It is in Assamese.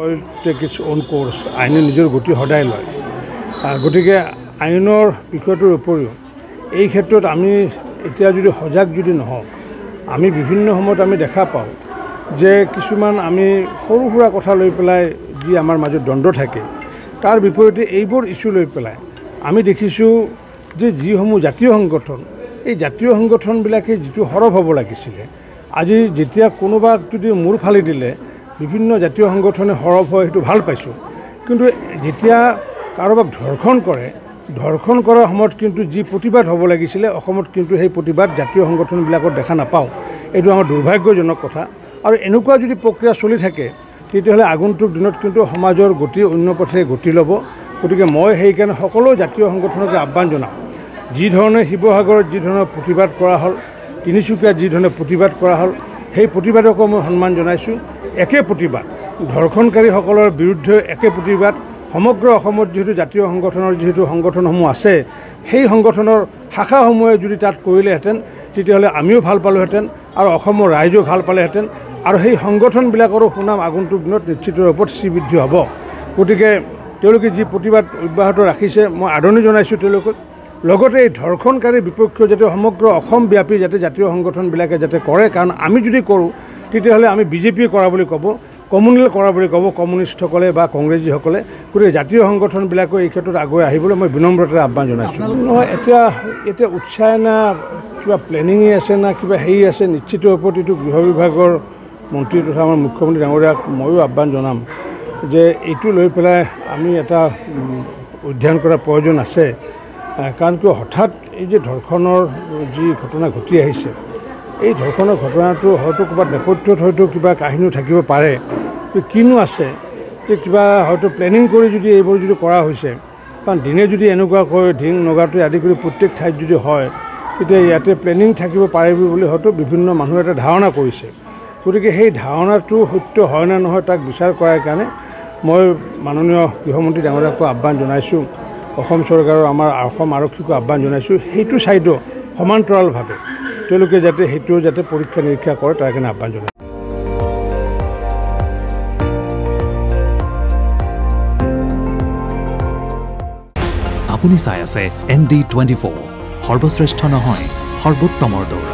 টেক ইটছ অ'ন কোৰ্চ আইনে নিজৰ গতি সদায় লয়। গতিকে আইনৰ বিষয়টোৰ উপৰিও এই ক্ষেত্ৰত আমি এতিয়া যদি সজাগ যদি নহওঁ আমি বিভিন্ন সময়ত আমি দেখা পাওঁ যে কিছুমান আমি সৰু সুৰা কথা লৈ পেলাই যি আমাৰ মাজত দ্বন্দ্ব থাকে তাৰ বিপৰীতে এইবোৰ ইছ্যু লৈ পেলাই আমি দেখিছোঁ যে যিসমূহ জাতীয় সংগঠন এই জাতীয় সংগঠনবিলাকে যিটো সৰব হ'ব লাগিছিলে আজি যেতিয়া কোনোবাক যদি মূৰ ফালি দিলে বিভিন্ন জাতীয় সংগঠনে সৰব হয় সেইটো ভাল পাইছোঁ। কিন্তু যেতিয়া কাৰোবাক ধৰ্ষণ কৰে ধৰ্ষণ কৰাৰ সময়ত কিন্তু যি প্ৰতিবাদ হ'ব লাগিছিলে অসমত কিন্তু সেই প্ৰতিবাদ জাতীয় সংগঠনবিলাকত দেখা নাপাওঁ। এইটো আমাৰ দুৰ্ভাগ্যজনক কথা। আৰু এনেকুৱা যদি প্ৰক্ৰিয়া চলি থাকে তেতিয়াহ'লে আগন্তুক দিনত কিন্তু সমাজৰ গতি অন্য পথে গতি ল'ব। গতিকে মই সেইকাৰণে সকলো জাতীয় সংগঠনকে আহ্বান জনাওঁ। যি ধৰণে শিৱসাগৰত যি ধৰণৰ প্ৰতিবাদ কৰা হ'ল তিনিচুকীয়াত যি ধৰণে প্ৰতিবাদ কৰা হ'ল সেই প্ৰতিবাদকো মই সন্মান জনাইছোঁ। একে প্ৰতিবাদ। ধৰ্ষণকাৰীসকলৰ বিৰুদ্ধে একে প্ৰতিবাদ। সমগ্ৰ অসমত যিহেতু জাতীয় সংগঠনৰ যিহেতু সংগঠনসমূহ আছে সেই সংগঠনৰ শাখাসমূহে যদি তাত কৰিলেহেঁতেন তেতিয়াহ'লে আমিও ভাল পালোহেঁতেন আৰু অসমৰ ৰাইজেও ভাল পালেহেঁতেন। আৰু সেই সংগঠনবিলাকৰো সুনাম আগন্তুক দিনত নিশ্চিত ৰূপত শ্ৰীবৃদ্ধি হ'ব। গতিকে তেওঁলোকে যি প্ৰতিবাদ অব্যাহত ৰাখিছে মই আদৰণি জনাইছোঁ তেওঁলোকক। লগতে এই ধৰ্ষণকাৰীৰ বিপক্ষেও যাতে সমগ্ৰ অসমব্যাপী যাতে জাতীয় সংগঠনবিলাকে যাতে কৰে কাৰণ আমি যদি কৰোঁ তেতিয়াহ'লে আমি বিজেপিয়ে কৰা বুলি ক'ব কমিউনেল কৰা বুলি ক'ব কমিউনিষ্টসকলে বা কংগ্ৰেছীসকলে গতিকে জাতীয় সংগঠনবিলাকো এই ক্ষেত্ৰত আগুৱাই আহিবলৈ মই বিনম্ৰতাৰে আহ্বান জনাইছোঁ। নহয় এতিয়া এতিয়া উৎসাহ না কিবা প্লেনিঙে আছে না কিবা হেৰি আছে নিশ্চিত ৰূপত এইটো গৃহ বিভাগৰ মন্ত্ৰী তথা আমাৰ মুখ্যমন্ত্ৰী ডাঙৰীয়াক ময়ো আহ্বান জনাম যে এইটো লৈ পেলাই আমি এটা অধ্যয়ন কৰাৰ প্ৰয়োজন আছে। কাৰণ কিয় হঠাৎ এই যে ধৰ্ষণৰ যি ঘটনা ঘটি আহিছে এই ধৰ্ষণৰ ঘটনাটো হয়তো ক'ৰবাত নেপথ্যত হয়তো কিবা কাহিনীও থাকিব পাৰে। কিনো আছে? যে কিবা হয়তো প্লেনিং কৰি যদি এইবোৰ যদি কৰা হৈছে কাৰণ দিনে যদি এনেকুৱাকৈ ঢিং নগাটো আদি কৰি প্ৰত্যেক ঠাইত যদি হয় তেতিয়া ইয়াতে প্লেনিং থাকিব পাৰিব বুলি হয়তো বিভিন্ন মানুহে এটা ধাৰণা কৰিছে। গতিকে সেই ধাৰণাটো সত্য হয় নে নহয় তাক বিচাৰ কৰাৰ কাৰণে মই মাননীয় গৃহমন্ত্ৰী ডাঙৰীয়াকো আহ্বান জনাইছোঁ অসম চৰকাৰৰ আমাৰ অসম আৰক্ষীকো আহ্বান জনাইছোঁ সেইটো ছাইডো সমান্তৰালভাৱে। তেওঁলোকে যাতে সেইটো যাতে পৰীক্ষা নিৰীক্ষা কৰে তাৰ কাৰণে আহ্বান জনাইছোঁ আপুনি চাই আছে এন ডি টুৱেণ্টি ফ'ৰ। সৰ্বশ্ৰেষ্ঠ নহয় সৰ্বোত্তমৰ দৌৰ